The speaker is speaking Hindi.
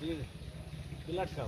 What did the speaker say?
बिलट का